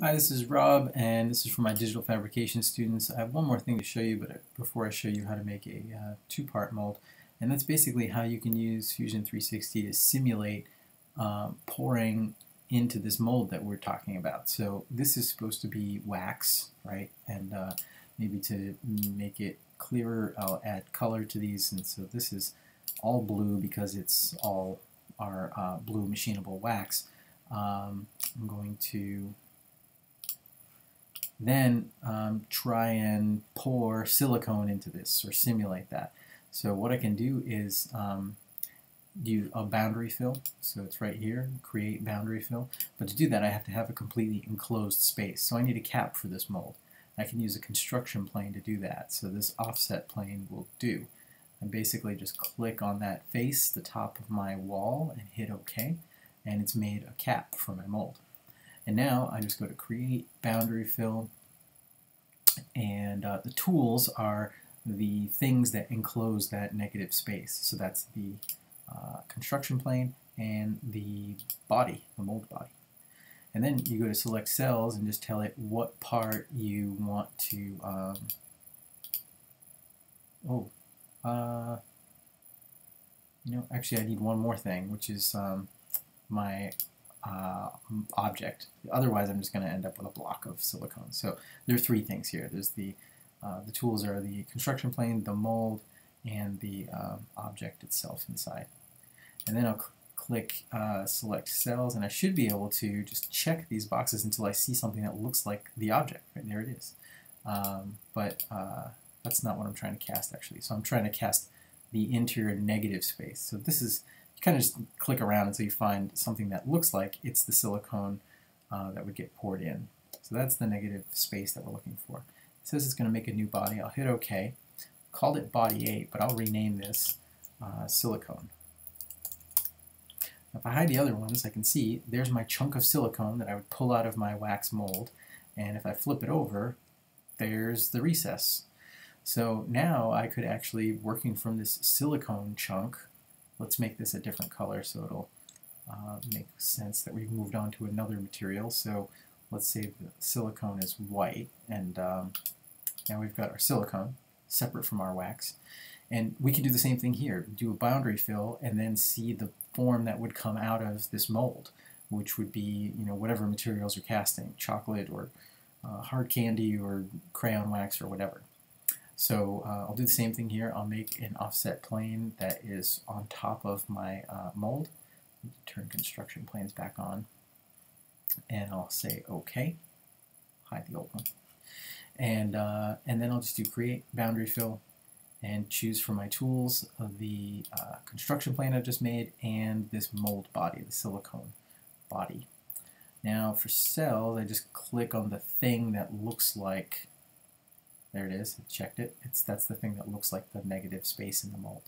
Hi, this is Rob, and this is for my digital fabrication students. I have one more thing to show you, but before I show you how to make a uh, two-part mold, and that's basically how you can use Fusion 360 to simulate um, pouring into this mold that we're talking about. So this is supposed to be wax, right? And uh, maybe to make it clearer, I'll add color to these, and so this is all blue because it's all our uh, blue machinable wax. Um, I'm going to then um, try and pour silicone into this or simulate that. So what I can do is um, do a boundary fill. So it's right here, create boundary fill. But to do that, I have to have a completely enclosed space. So I need a cap for this mold. I can use a construction plane to do that. So this offset plane will do. I basically just click on that face, the top of my wall, and hit OK. And it's made a cap for my mold. And now I just go to Create, Boundary Fill, and uh, the tools are the things that enclose that negative space. So that's the uh, construction plane and the body, the mold body. And then you go to select cells and just tell it what part you want to, um, oh, uh, you know, actually I need one more thing, which is um, my uh, object. Otherwise, I'm just going to end up with a block of silicone. So there are three things here. There's the uh, the tools are the construction plane, the mold, and the um, object itself inside. And then I'll cl click uh, select cells, and I should be able to just check these boxes until I see something that looks like the object. Right there it is. Um, but uh, that's not what I'm trying to cast actually. So I'm trying to cast the interior negative space. So this is you kind of just click around until you find something that looks like it's the silicone uh, that would get poured in. So that's the negative space that we're looking for. It says it's going to make a new body. I'll hit OK. Called it body 8, but I'll rename this uh, silicone. If I hide the other ones, I can see there's my chunk of silicone that I would pull out of my wax mold. And if I flip it over, there's the recess. So now I could actually, working from this silicone chunk, Let's make this a different color so it'll uh, make sense that we've moved on to another material. So let's say the silicone is white, and um, now we've got our silicone separate from our wax. And we can do the same thing here, do a boundary fill, and then see the form that would come out of this mold, which would be, you know, whatever materials you're casting, chocolate or uh, hard candy or crayon wax or whatever. So uh, I'll do the same thing here. I'll make an offset plane that is on top of my uh, mold. Turn construction planes back on. And I'll say OK. Hide the old one. And, uh, and then I'll just do create boundary fill and choose from my tools the uh, construction plane I've just made and this mold body, the silicone body. Now for cells, I just click on the thing that looks like there it is. I checked it. It's That's the thing that looks like the negative space in the mold.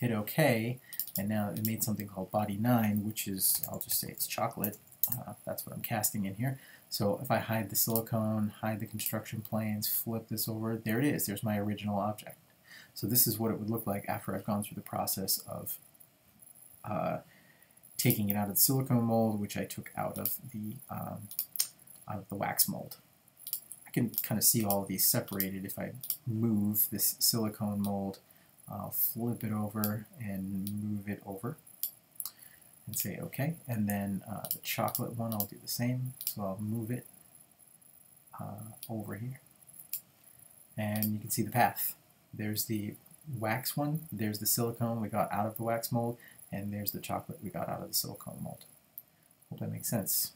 Hit OK, and now it made something called body 9, which is, I'll just say it's chocolate. Uh, that's what I'm casting in here. So if I hide the silicone, hide the construction planes, flip this over, there it is. There's my original object. So this is what it would look like after I've gone through the process of uh, taking it out of the silicone mold, which I took out of the um, out of the wax mold. Can kind of see all of these separated if I move this silicone mold. I'll flip it over and move it over and say OK. And then uh, the chocolate one, I'll do the same. So I'll move it uh, over here. And you can see the path. There's the wax one, there's the silicone we got out of the wax mold, and there's the chocolate we got out of the silicone mold. Hope that makes sense.